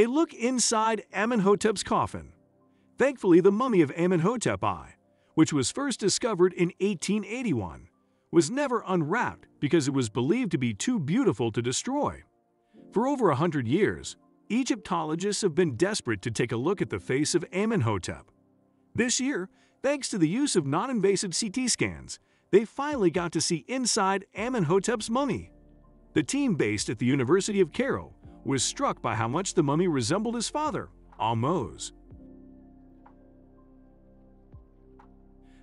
A look inside Amenhotep's coffin. Thankfully, the mummy of Amenhotep I, which was first discovered in 1881, was never unwrapped because it was believed to be too beautiful to destroy. For over a hundred years, Egyptologists have been desperate to take a look at the face of Amenhotep. This year, thanks to the use of non-invasive CT scans, they finally got to see inside Amenhotep's mummy. The team based at the University of Cairo was struck by how much the mummy resembled his father, Ahmose.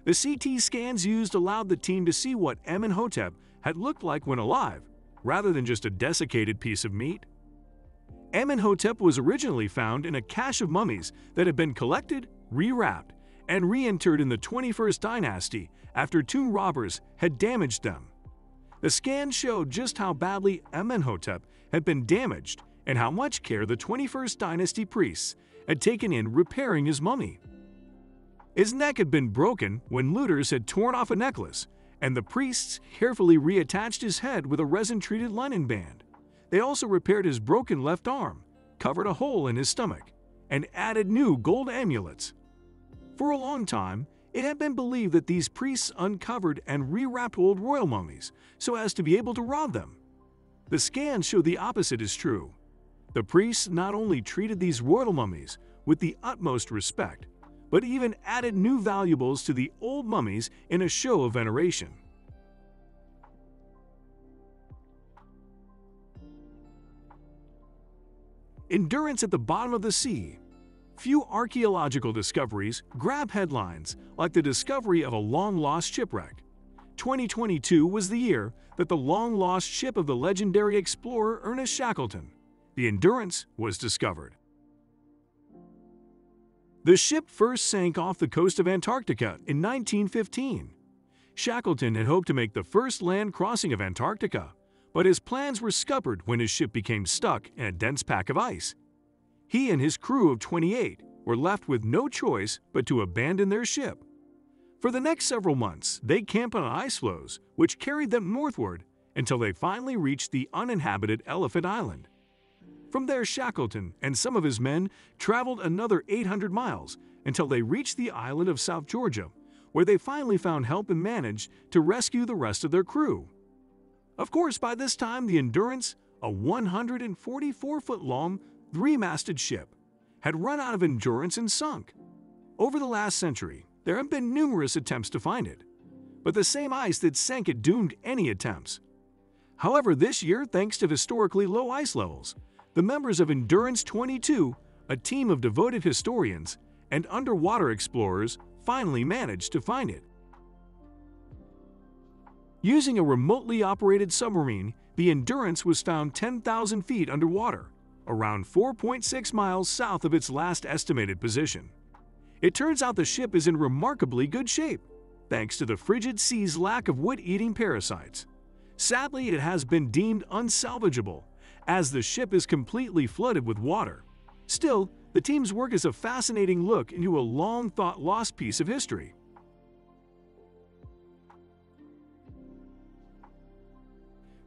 The CT scans used allowed the team to see what Amenhotep had looked like when alive, rather than just a desiccated piece of meat. Amenhotep was originally found in a cache of mummies that had been collected, rewrapped, and reinterred in the 21st dynasty after tomb robbers had damaged them. The scan showed just how badly Amenhotep had been damaged and how much care the 21st dynasty priests had taken in repairing his mummy. His neck had been broken when looters had torn off a necklace, and the priests carefully reattached his head with a resin-treated linen band. They also repaired his broken left arm, covered a hole in his stomach, and added new gold amulets. For a long time, it had been believed that these priests uncovered and rewrapped old royal mummies so as to be able to rob them. The scans show the opposite is true. The priests not only treated these royal mummies with the utmost respect, but even added new valuables to the old mummies in a show of veneration. Endurance at the bottom of the sea. Few archaeological discoveries grab headlines like the discovery of a long-lost shipwreck. 2022 was the year that the long-lost ship of the legendary explorer Ernest Shackleton, the Endurance, was discovered. The ship first sank off the coast of Antarctica in 1915. Shackleton had hoped to make the first land crossing of Antarctica, but his plans were scuppered when his ship became stuck in a dense pack of ice. He and his crew of 28 were left with no choice but to abandon their ship. For the next several months, they camped on ice floes, which carried them northward until they finally reached the uninhabited Elephant Island. From there, Shackleton and some of his men traveled another 800 miles until they reached the island of South Georgia, where they finally found help and managed to rescue the rest of their crew. Of course, by this time, the Endurance, a 144-foot-long, three-masted ship, had run out of endurance and sunk. Over the last century, there have been numerous attempts to find it, but the same ice that sank it doomed any attempts. However, this year, thanks to historically low ice levels, the members of Endurance 22, a team of devoted historians and underwater explorers, finally managed to find it. Using a remotely operated submarine, the Endurance was found 10,000 feet underwater, around 4.6 miles south of its last estimated position. It turns out the ship is in remarkably good shape, thanks to the frigid sea's lack of wood-eating parasites. Sadly, it has been deemed unsalvageable, as the ship is completely flooded with water. Still, the team's work is a fascinating look into a long-thought-lost piece of history.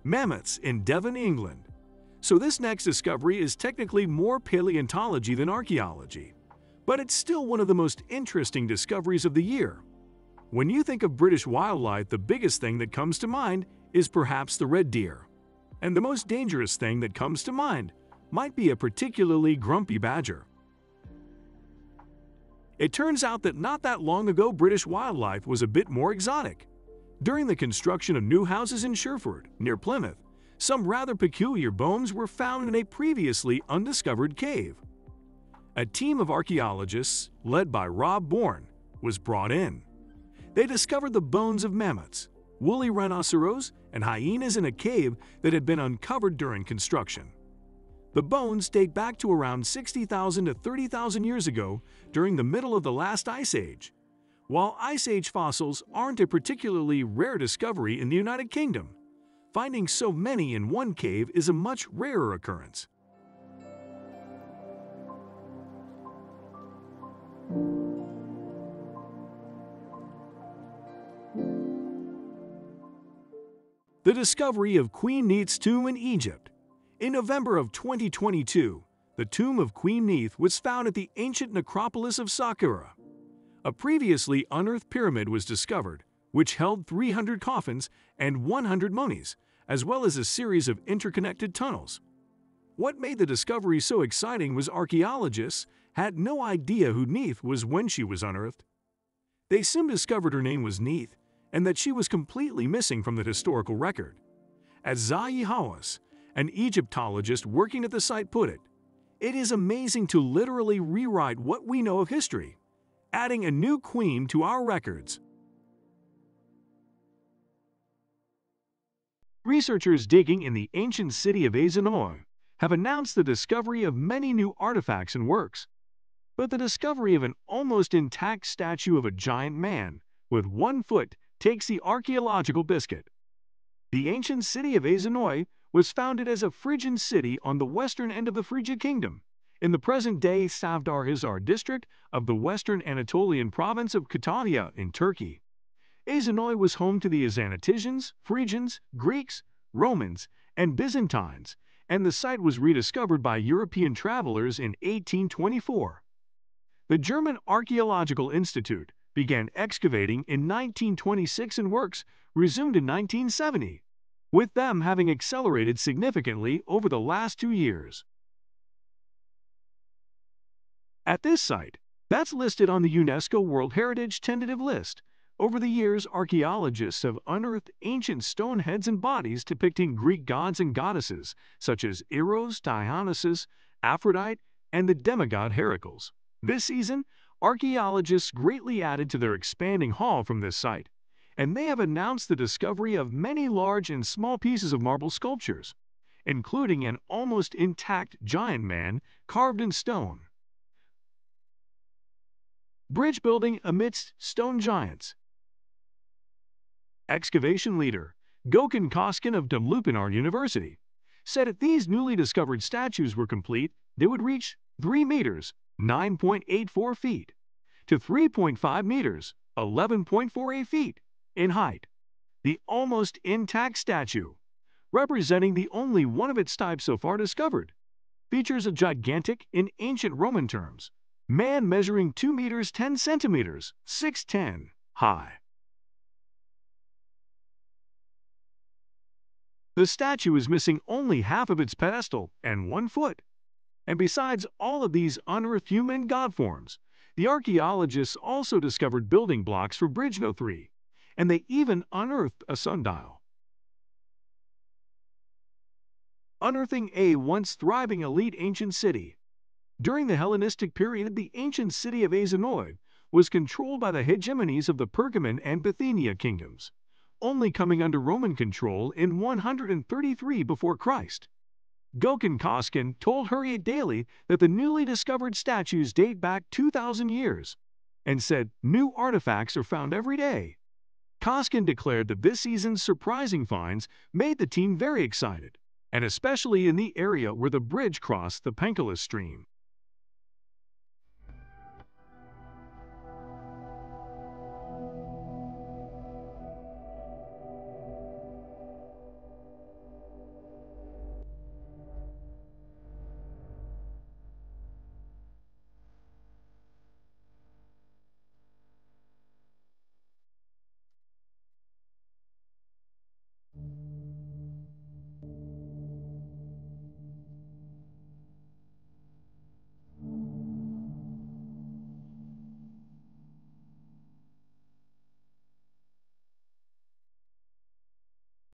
mammoths in Devon, England. So this next discovery is technically more paleontology than archaeology, but it's still one of the most interesting discoveries of the year. When you think of British wildlife, the biggest thing that comes to mind is perhaps the red deer. And the most dangerous thing that comes to mind might be a particularly grumpy badger. It turns out that not that long ago British wildlife was a bit more exotic. During the construction of new houses in Sherford, near Plymouth, some rather peculiar bones were found in a previously undiscovered cave. A team of archaeologists, led by Rob Bourne, was brought in. They discovered the bones of mammoths, woolly rhinoceros, and hyenas in a cave that had been uncovered during construction. The bones date back to around 60,000 to 30,000 years ago during the middle of the last ice age, while Ice Age fossils aren't a particularly rare discovery in the United Kingdom, finding so many in one cave is a much rarer occurrence. The discovery of Queen Neith's tomb in Egypt. In November of 2022, the tomb of Queen Neith was found at the ancient necropolis of Saqqara. A previously unearthed pyramid was discovered, which held 300 coffins and 100 mummies, as well as a series of interconnected tunnels. What made the discovery so exciting was archaeologists had no idea who Neith was when she was unearthed. They soon discovered her name was Neith and that she was completely missing from the historical record. As Zahi Hawass, an Egyptologist working at the site put it, it is amazing to literally rewrite what we know of history, adding a new queen to our records. Researchers digging in the ancient city of Aizanoi have announced the discovery of many new artifacts and works, but the discovery of an almost intact statue of a giant man with one foot takes the archaeological biscuit. The ancient city of Aizanoi was founded as a Phrygian city on the western end of the Phrygia kingdom, in the present-day Çavdarhisar district of the western Anatolian province of Kütahya in Turkey. Aizanoi was home to the Azanaticians, Phrygians, Greeks, Romans, and Byzantines, and the site was rediscovered by European travelers in 1824. The German Archaeological Institute began excavating in 1926 and works resumed in 1970 with them having accelerated significantly over the last two years. At this site, that's listed on the UNESCO World Heritage tentative list, over the years archaeologists have unearthed ancient stone heads and bodies depicting Greek gods and goddesses such as Eros, Dionysus, Aphrodite, and the demigod Heracles. This season, archaeologists greatly added to their expanding haul from this site, and they have announced the discovery of many large and small pieces of marble sculptures, including an almost intact giant man carved in stone. Bridge building amidst stone giants. Excavation leader Gökhan Coşkun of Dumlupınar University said if these newly discovered statues were complete, they would reach 3 meters, 9.84 feet, to 3.5 meters, 11.48 feet, in height. The almost intact statue, representing the only one of its type so far discovered, features a gigantic, in ancient Roman terms, man measuring 2 meters 10 centimeters, 6'10", high. The statue is missing only half of its pedestal and one foot. And besides all of these unearthed human god forms, the archaeologists also discovered building blocks for Bridge No. 3, and they even unearthed a sundial. Unearthing a once thriving elite ancient city. During the Hellenistic period, the ancient city of Aizanoi was controlled by the hegemonies of the Pergamon and Bithynia kingdoms, only coming under Roman control in 133 before Christ. Gökhan Coşkun told Hurriyet Daily that the newly discovered statues date back 2,000 years, and said new artifacts are found every day. Coşkun declared that this season's surprising finds made the team very excited, and especially in the area where the bridge crossed the Penkalas stream.